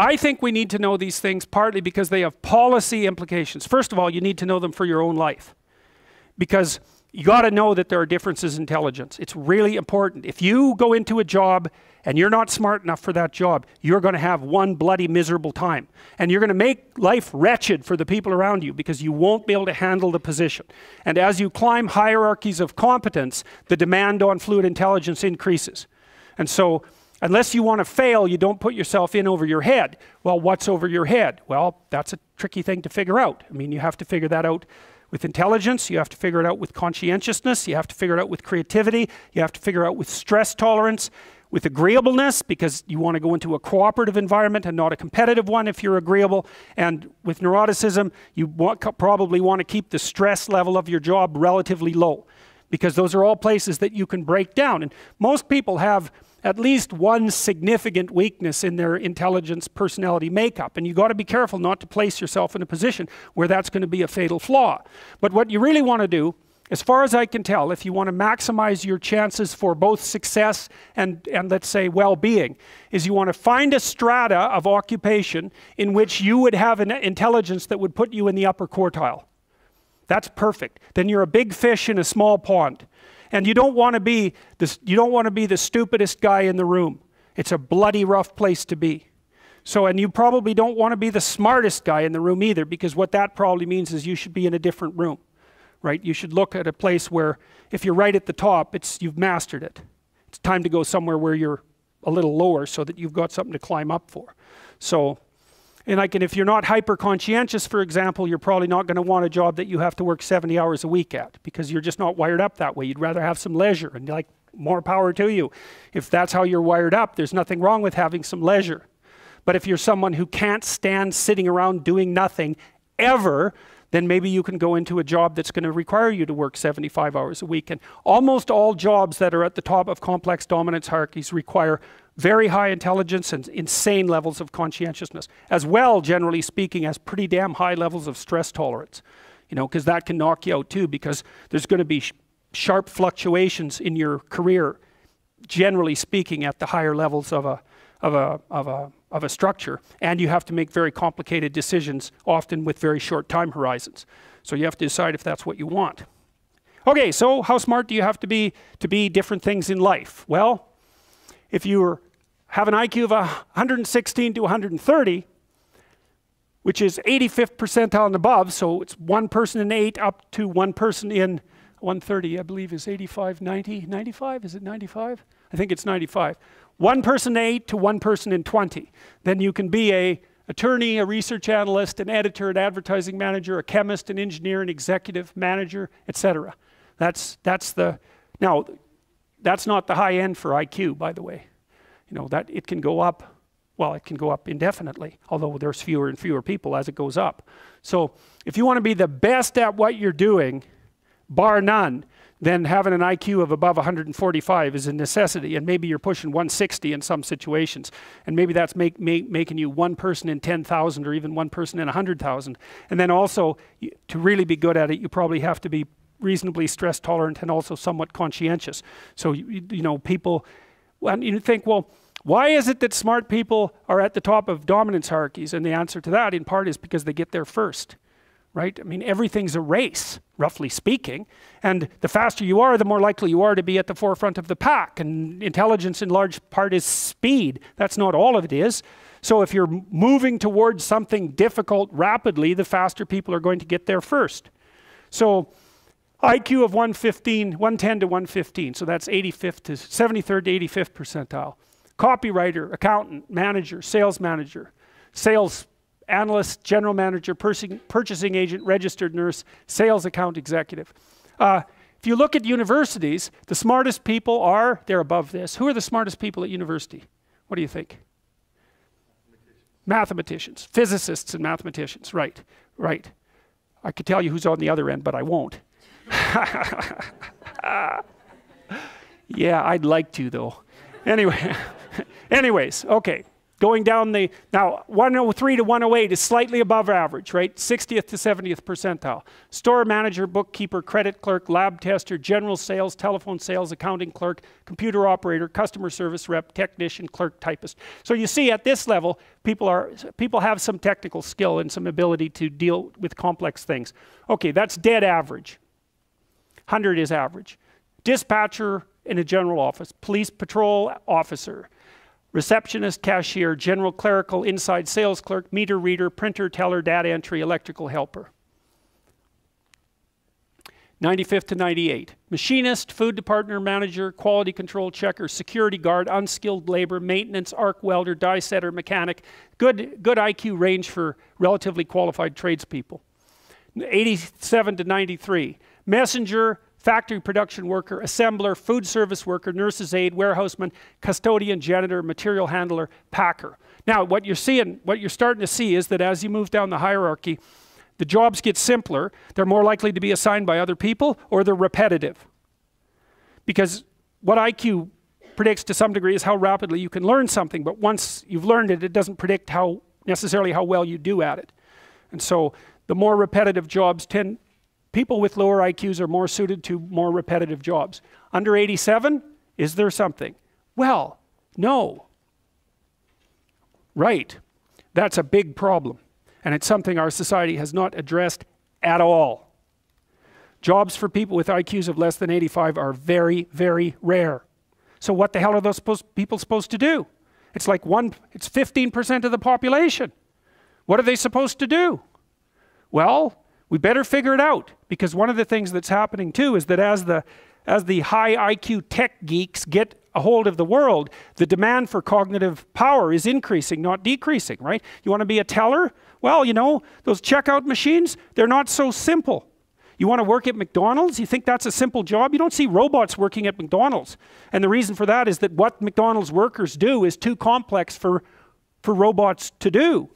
I think we need to know these things partly because they have policy implications. First of all, you need to know them for your own life. Because you got to know that there are differences in intelligence. It's really important. If you go into a job and you're not smart enough for that job, you're going to have one bloody miserable time. And you're going to make life wretched for the people around you because you won't be able to handle the position. And as you climb hierarchies of competence, the demand on fluid intelligence increases. And so, unless you want to fail, you don't put yourself in over your head. Well, what's over your head? Well, that's a tricky thing to figure out. I mean, you have to figure that out with intelligence, you have to figure it out with conscientiousness, you have to figure it out with creativity, you have to figure out with stress tolerance, with agreeableness because you want to go into a cooperative environment and not a competitive one if you're agreeable. And with neuroticism, you want, probably want to keep the stress level of your job relatively low because those are all places that you can break down. And most people have at least one significant weakness in their intelligence personality makeup. And you got to be careful not to place yourself in a position where that's going to be a fatal flaw. But what you really want to do as far as I can tell, if you want to maximize your chances for both success and, and let's say well-being, is you want to find a strata of occupation in which you would have an intelligence that would put you in the upper quartile. That's perfect. Then you're a big fish in a small pond. And you don't want to be the, you don't want to be the stupidest guy in the room. It's a bloody rough place to be. So, and you probably don't want to be the smartest guy in the room either, because what that probably means is you should be in a different room right? You should look at a place where if you're right at the top, it's you've mastered it. It's time to go somewhere where you're a little lower so that you've got something to climb up for. So, and like, if you're not hyper conscientious, for example, you're probably not going to want a job that you have to work 70 hours a week at because you're just not wired up that way. You'd rather have some leisure and like more power to you. If that's how you're wired up, there's nothing wrong with having some leisure. But if you're someone who can't stand sitting around doing nothing ever, then maybe you can go into a job that's going to require you to work 75 hours a week. And almost all jobs that are at the top of complex dominance hierarchies require very high intelligence and insane levels of conscientiousness, as well, generally speaking, as pretty damn high levels of stress tolerance. You know, because that can knock you out too, because there's going to be sh sharp fluctuations in your career, generally speaking, at the higher levels of a, of a, of a of a structure, and you have to make very complicated decisions, often with very short time horizons. So you have to decide if that's what you want. Okay, so how smart do you have to be to be different things in life? Well, if you have an IQ of 116 to 130, which is 85th percentile and above, so it's one person in eight up to one person in 130, I believe is 85, 90, 95, is it 95? I think it's 95 one person in eight to one person in 20. Then you can be a attorney, a research analyst, an editor, an advertising manager, a chemist, an engineer, an executive manager, etc. That's, that's the, now, that's not the high end for IQ, by the way. You know, that it can go up, well, it can go up indefinitely, although there's fewer and fewer people as it goes up. So if you want to be the best at what you're doing, bar none, then having an IQ of above 145 is a necessity. And maybe you're pushing 160 in some situations. And maybe that's make, make, making you one person in 10,000 or even one person in 100,000. And then also, to really be good at it, you probably have to be reasonably stress tolerant and also somewhat conscientious. So, you, you know, people, well, you think, well, why is it that smart people are at the top of dominance hierarchies? And the answer to that, in part, is because they get there first right? I mean, everything's a race, roughly speaking. And the faster you are, the more likely you are to be at the forefront of the pack. And intelligence, in large part, is speed. That's not all of it is. So if you're moving towards something difficult rapidly, the faster people are going to get there first. So IQ of 115, 110 to 115. So that's 85th to 73rd to 85th percentile. Copywriter, accountant, manager, sales manager, sales analyst, general manager, purchasing agent, registered nurse, sales account executive. Uh, if you look at universities, the smartest people are, they're above this. Who are the smartest people at university? What do you think? Mathematicians, physicists and mathematicians, right, right. I could tell you who's on the other end, but I won't. yeah, I'd like to though. Anyway, anyways, okay. Going down the, now 103 to 108 is slightly above average, right? 60th to 70th percentile. Store manager, bookkeeper, credit clerk, lab tester, general sales, telephone sales, accounting clerk, computer operator, customer service rep, technician, clerk, typist. So you see at this level, people, are, people have some technical skill and some ability to deal with complex things. Okay, that's dead average. 100 is average. Dispatcher in a general office, police patrol officer, receptionist, cashier, general clerical, inside sales clerk, meter reader, printer, teller, data entry, electrical helper. 95th to 98. Machinist, food department manager, quality control checker, security guard, unskilled labor, maintenance, arc welder, die setter, mechanic. Good, good IQ range for relatively qualified tradespeople. 87 to 93. Messenger, factory production worker, assembler, food service worker, nurse's aide, warehouseman, custodian, janitor, material handler, packer. Now, what you're seeing, what you're starting to see is that as you move down the hierarchy, the jobs get simpler. They're more likely to be assigned by other people or they're repetitive. Because what IQ predicts to some degree is how rapidly you can learn something, but once you've learned it, it doesn't predict how necessarily how well you do at it. And so the more repetitive jobs tend people with lower IQs are more suited to more repetitive jobs. Under 87, is there something? Well, no. Right. That's a big problem. And it's something our society has not addressed at all. Jobs for people with IQs of less than 85 are very, very rare. So what the hell are those supposed, people supposed to do? It's like one, it's 15% of the population. What are they supposed to do? Well, we better figure it out because one of the things that's happening too is that as the as the high IQ tech geeks get a hold of the world, the demand for cognitive power is increasing, not decreasing, right? You want to be a teller? Well, you know, those checkout machines, they're not so simple. You want to work at McDonald's? You think that's a simple job? You don't see robots working at McDonald's. And the reason for that is that what McDonald's workers do is too complex for, for robots to do.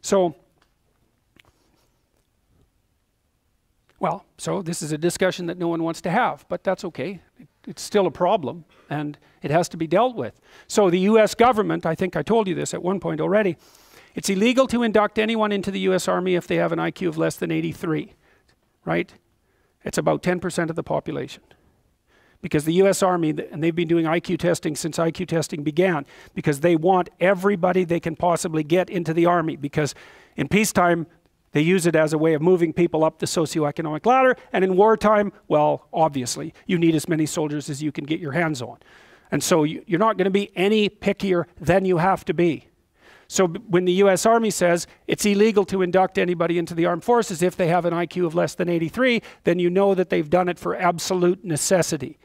So Well, so this is a discussion that no one wants to have, but that's okay. It's still a problem, and it has to be dealt with. So the U.S. government, I think I told you this at one point already, it's illegal to induct anyone into the U.S. Army if they have an IQ of less than 83, right? It's about 10% of the population. Because the U.S. Army, and they've been doing IQ testing since IQ testing began, because they want everybody they can possibly get into the Army. Because in peacetime, they use it as a way of moving people up the socioeconomic ladder. And in wartime, well, obviously, you need as many soldiers as you can get your hands on. And so you're not going to be any pickier than you have to be. So when the US Army says it's illegal to induct anybody into the armed forces if they have an IQ of less than 83, then you know that they've done it for absolute necessity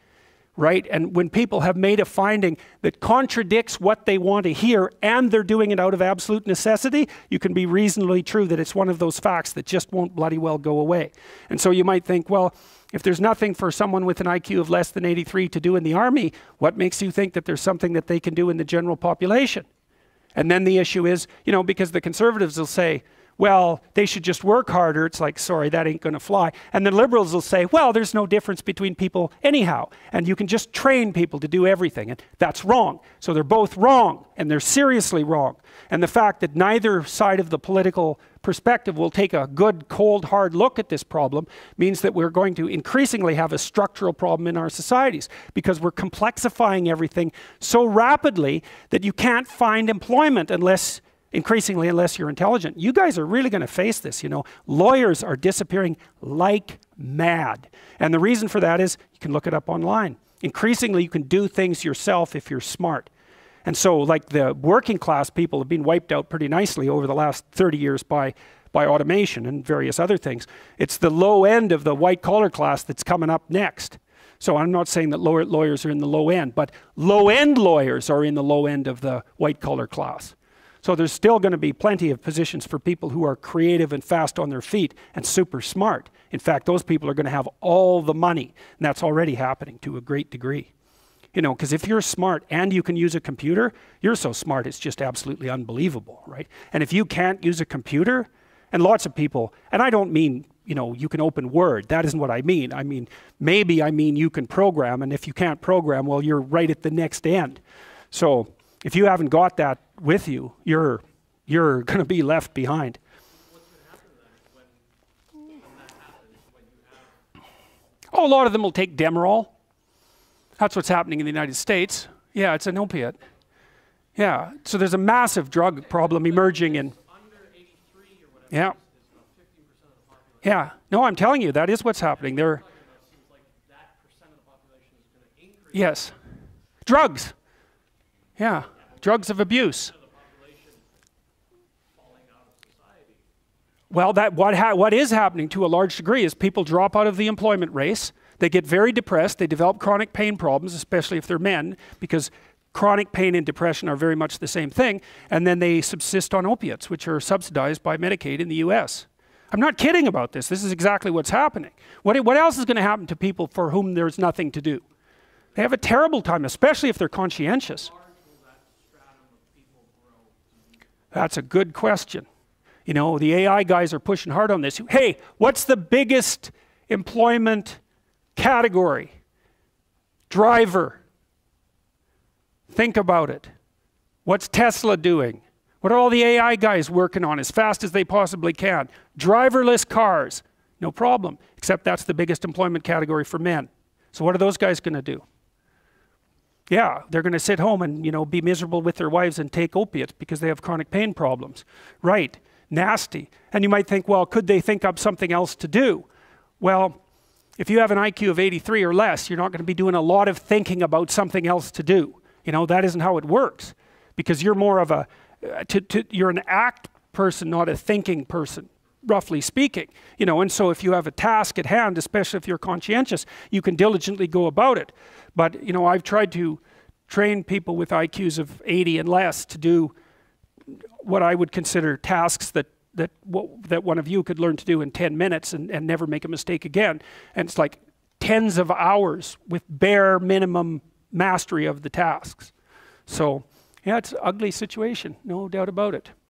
right? And when people have made a finding that contradicts what they want to hear and they're doing it out of absolute necessity, you can be reasonably true that it's one of those facts that just won't bloody well go away. And so you might think, well, if there's nothing for someone with an IQ of less than 83 to do in the army, what makes you think that there's something that they can do in the general population? And then the issue is, you know, because the conservatives will say, well, they should just work harder. It's like, sorry, that ain't going to fly. And the liberals will say, well, there's no difference between people anyhow. And you can just train people to do everything. And that's wrong. So they're both wrong, and they're seriously wrong. And the fact that neither side of the political perspective will take a good, cold, hard look at this problem means that we're going to increasingly have a structural problem in our societies because we're complexifying everything so rapidly that you can't find employment unless increasingly unless you're intelligent. You guys are really going to face this, you know. Lawyers are disappearing like mad. And the reason for that is you can look it up online. Increasingly, you can do things yourself if you're smart. And so, like the working class people have been wiped out pretty nicely over the last 30 years by, by automation and various other things. It's the low end of the white collar class that's coming up next. So I'm not saying that lawyers are in the low end, but low end lawyers are in the low end of the white collar class. So there's still going to be plenty of positions for people who are creative and fast on their feet and super smart. In fact, those people are going to have all the money, and that's already happening to a great degree. You know, because if you're smart and you can use a computer, you're so smart it's just absolutely unbelievable, right? And if you can't use a computer, and lots of people, and I don't mean you know, you can open Word. That isn't what I mean. I mean, maybe I mean you can program, and if you can't program, well, you're right at the next end. So if you haven't got that with you, you're, you're going to be left behind. Oh, a lot of them will take Demerol. That's what's happening in the United States. Yeah, it's an opiate. Yeah, so there's a massive drug problem emerging in. Yeah. Yeah, no, I'm telling you, that is what's happening. There. Yes. Drugs. Yeah, drugs of abuse. Well, that what what is happening to a large degree is people drop out of the employment race. They get very depressed. They develop chronic pain problems, especially if they're men, because chronic pain and depression are very much the same thing. And then they subsist on opiates, which are subsidized by Medicaid in the U.S. I'm not kidding about this. This is exactly what's happening. What, what else is going to happen to people for whom there's nothing to do? They have a terrible time, especially if they're conscientious. That's a good question. You know, the AI guys are pushing hard on this. Hey, what's the biggest employment category? Driver. Think about it. What's Tesla doing? What are all the AI guys working on as fast as they possibly can? Driverless cars. No problem, except that's the biggest employment category for men. So what are those guys going to do? Yeah, they're going to sit home and, you know, be miserable with their wives and take opiates because they have chronic pain problems. Right nasty. And you might think, well, could they think up something else to do? Well, if you have an IQ of 83 or less, you're not going to be doing a lot of thinking about something else to do. You know, that isn't how it works because you're more of a, uh, to, to, you're an act person, not a thinking person, roughly speaking. You know, and so if you have a task at hand, especially if you're conscientious, you can diligently go about it. But, you know, I've tried to train people with IQs of 80 and less to do what I would consider tasks that that what, that one of you could learn to do in 10 minutes and, and never make a mistake again. And it's like tens of hours with bare minimum mastery of the tasks. So, yeah, it's an ugly situation, no doubt about it.